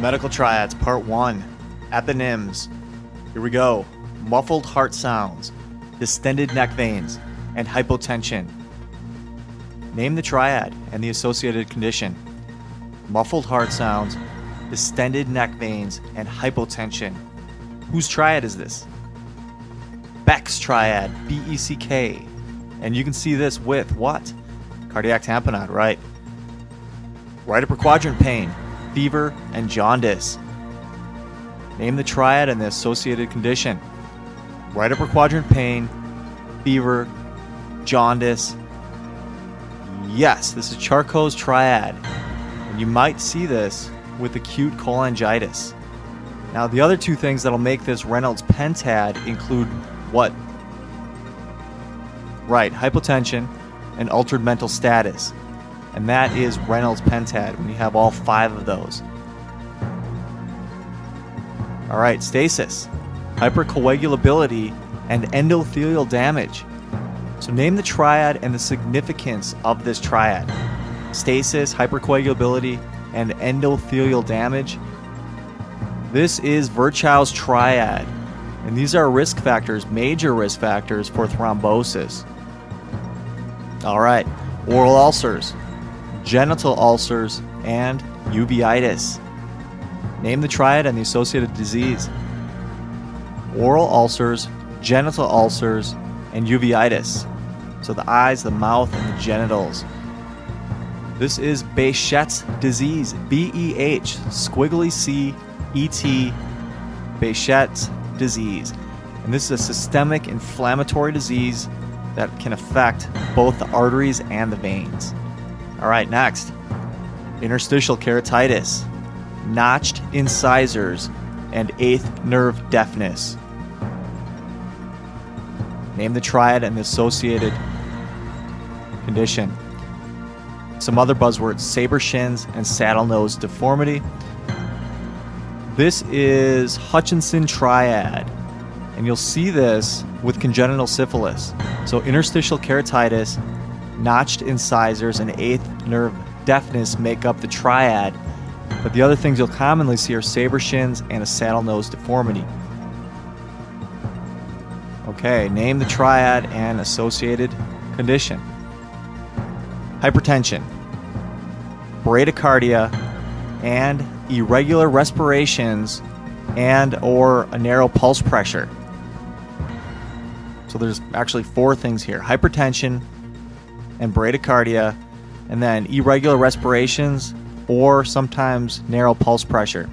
Medical Triads, Part 1. At the NIMS. Here we go. Muffled heart sounds, distended neck veins, and hypotension. Name the triad and the associated condition. Muffled heart sounds, distended neck veins, and hypotension. Whose triad is this? Beck's triad, B E C K. And you can see this with what? Cardiac tamponade, right? Right upper quadrant pain, fever, and jaundice. Name the triad and the associated condition. Right upper quadrant pain, fever, jaundice. Yes, this is Charcot's triad. And you might see this with acute cholangitis. Now, the other two things that'll make this Reynolds pentad include what? Right, hypotension and altered mental status. And that is Reynolds pentad when you have all five of those. All right, stasis, hypercoagulability, and endothelial damage. So, name the triad and the significance of this triad stasis, hypercoagulability, and endothelial damage. This is Virchow's triad, and these are risk factors, major risk factors for thrombosis. All right, oral ulcers, genital ulcers, and uveitis. Name the triad and the associated disease. Oral ulcers, genital ulcers, and uveitis. So the eyes, the mouth, and the genitals. This is Behçet's disease. B E H, squiggly C E T, Behçet's disease. And this is a systemic inflammatory disease that can affect both the arteries and the veins. All right, next interstitial keratitis, notched incisors, and eighth nerve deafness. Name the triad and the associated condition. Some other buzzwords saber shins and saddle nose deformity. This is Hutchinson triad, and you'll see this with congenital syphilis. So, interstitial keratitis, notched incisors, and eighth nerve deafness make up the triad. But the other things you'll commonly see are saber shins and a saddle nose deformity. Okay, name the triad and associated condition hypertension, bradycardia, and irregular respirations and or a narrow pulse pressure. So there's actually four things here: hypertension and bradycardia and then irregular respirations or sometimes narrow pulse pressure.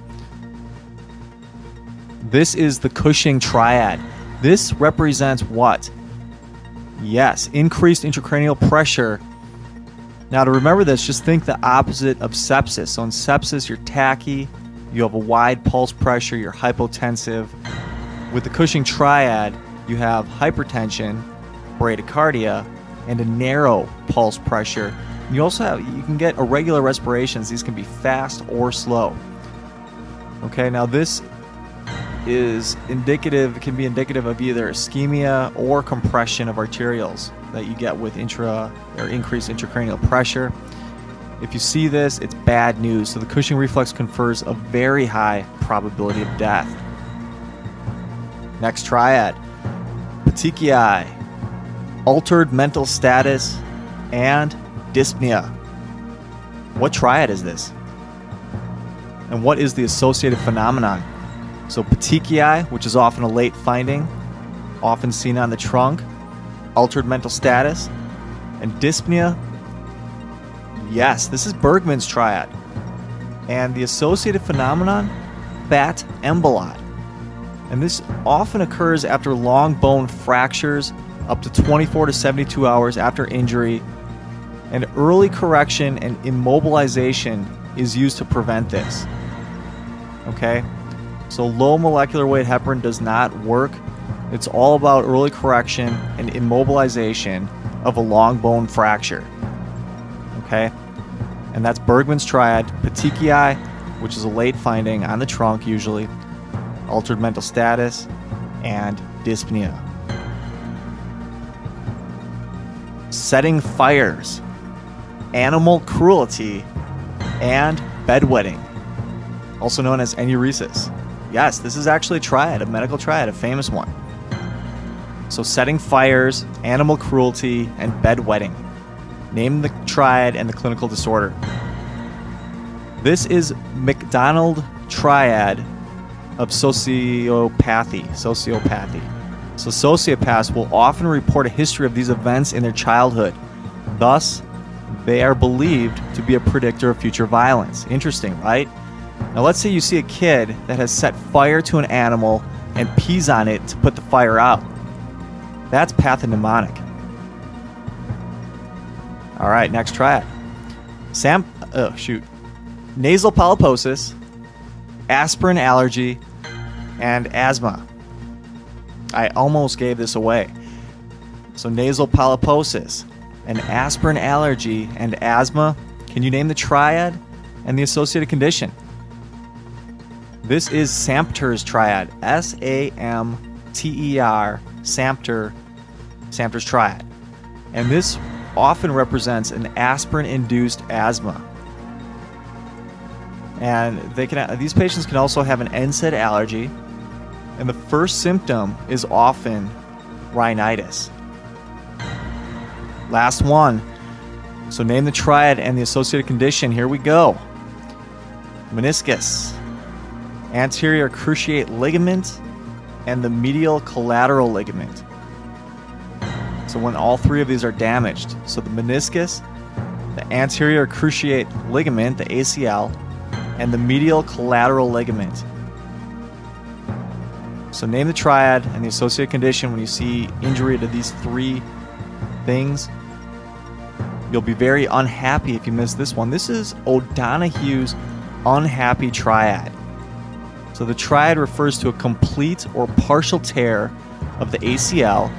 This is the Cushing triad. This represents what? Yes, increased intracranial pressure. Now, to remember this, just think the opposite of sepsis. So, in sepsis, you're tachy, you have a wide pulse pressure, you're hypotensive. With the Cushing triad, you have hypertension, bradycardia, and a narrow pulse pressure. You also have you can get irregular respirations. These can be fast or slow. Okay, now this is indicative can be indicative of either ischemia or compression of arterioles that you get with intra or increased intracranial pressure. If you see this, it's bad news. So the Cushing reflex confers a very high probability of death. Next triad petechiae, altered mental status, and dyspnea. What triad is this? And what is the associated phenomenon? So, petechiae, which is often a late finding, often seen on the trunk, altered mental status, and dyspnea. Yes, this is Bergman's triad. And the associated phenomenon, fat emboli. And this often occurs after long bone fractures, up to 24 to 72 hours after injury, and early correction and immobilization is used to prevent this. Okay? So low molecular weight heparin does not work. It's all about early correction and immobilization of a long bone fracture. Okay? And that's Bergman's triad, petechiae, which is a late finding on the trunk usually, altered mental status, and dyspnea. Setting fires, animal cruelty, and bedwetting. also known as enuresis. Yes, this is actually a triad, a medical triad, a famous one. So, setting fires, animal cruelty, and bedwetting. Name the triad and the clinical disorder. This is Macdonald triad of sociopathy. Sociopathy. So, sociopaths will often report a history of these events in their childhood. Thus, they are believed to be a predictor of future violence. Interesting, right? Now, let's say you see a kid that has set fire to an animal and pees on it to put the fire out. That's pathognomonic. All right, next triad. Sam, oh shoot, nasal polyposis, aspirin allergy, and asthma. I almost gave this away. So nasal polyposis, an aspirin allergy, and asthma. Can you name the triad and the associated condition? This is Samter's triad. S A M T E R, Samter, Samter's triad. And this often represents an aspirin induced asthma. And they can these patients can also have an NSAID allergy. And the first symptom is often rhinitis. Last one. So name the triad and the associated condition. Here we go. Meniscus anterior cruciate ligament, and the medial collateral ligament. So when all three of these are damaged, so the meniscus, the anterior cruciate ligament, the ACL, and the medial collateral ligament. So name the triad and the associated condition when you see injury to these three things. You'll be very unhappy if you miss this one. This is O'Donoghue's unhappy triad. So the triad refers to a complete or partial tear of the ACL,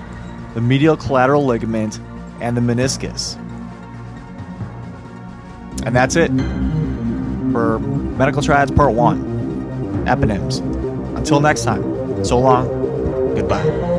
the medial collateral ligament, and the meniscus. And that's it for Medical Triads Part 1 Eponyms. Until next time, so long, goodbye.